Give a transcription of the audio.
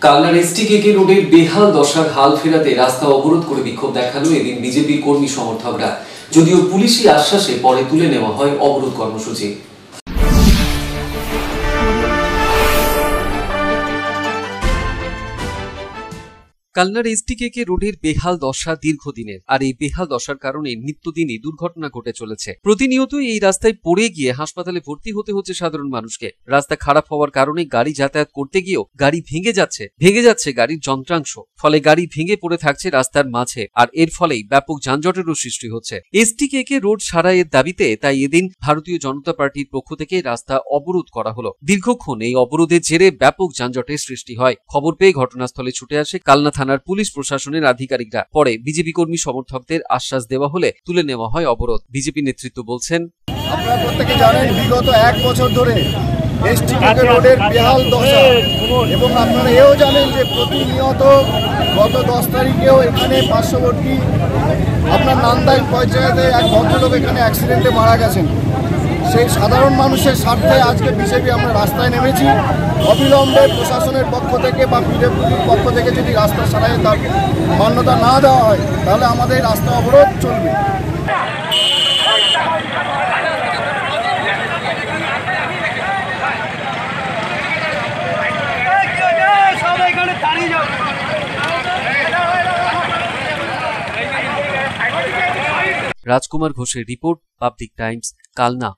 কালনার ST কেকে রোডের বেহাল দশার হাল ফেরাতে রাস্তা অবরোধ করে বিক্ষোভ দেখাল এদিন বিজেপির কর্মী সমর্থকরা। যদিও পুলিশি আশ্বাসে পরে তুলে নেওয়া হয় অবরোধ কর্মসূচি। কালনার এসটিকেকে রোডের বেহাল দশা দীর্ঘদিনের, আর এই বেহাল দশার কারণে নিত্যদিনই দুর্ঘটনা ঘটে চলেছে। প্রতিনিয়তই এই রাস্তায় পড়ে গিয়ে হাসপাতালে ভর্তি হতে হচ্ছে সাধারণ মানুষকে। রাস্তা খারাপ হওয়ার কারণে গাড়ি যাতায়াত করতে গিয়েও গাড়ি ভেঙে যাচ্ছে ভেঙে যাচ্ছে গাড়ির যন্ত্রাংশ। ফলে গাড়ি ভেঙে পড়ে থাকছে রাস্তার মাঝে, আর এর ফলেই ব্যাপক যানজটেরও সৃষ্টি হচ্ছে। এসটিকেকে রোড সারাইয়ের দাবিতে তাই এদিন ভারতীয় জনতা পার্টির পক্ষ থেকে রাস্তা অবরোধ করা হলো। দীর্ঘক্ষণ এই অবরোধের জেরে ব্যাপক যানজটের সৃষ্টি হয়। খবর পেয়ে ঘটনাস্থলে ছুটে আসে কালনা থানার পুলিশ প্রশাসনের আধিকারিকরা। পরে বিজেপি কর্মী সমর্থকদের আশ্বাস দেওয়া হলে তুলে নেওয়া হয় অবরোধ। বিজেপি নেতৃত্ব বলছেন আপনারা প্রত্যেকে জানেন বিগত এক বছর ধরে এসটি রোডের বেহাল দশা। এবং আপনারা এও জানেন যে প্রতিনিয়ত গত দশ তারিখেও এখানে পার্শ্ববর্তী আপনার নান্দাই পঞ্চায়েতে এক ভদ্রলোক এখানে অ্যাক্সিডেন্টে মারা গেছেন। সেই সাধারণ মানুষের স্বার্থে আজকে বিজেপি আমরা রাস্তায় নেমেছি। অবিলম্বে প্রশাসনের পক্ষ থেকে বা বিজেপির পক্ষ থেকে যদি রাস্তা সারাইয়ের দাবি মান্যতা না দেওয়া হয়, তাহলে আমাদের রাস্তা অবরোধ চলবে। রাজকুমার ঘোষের রিপোর্ট, পাবলিক টাইমস, কালনা।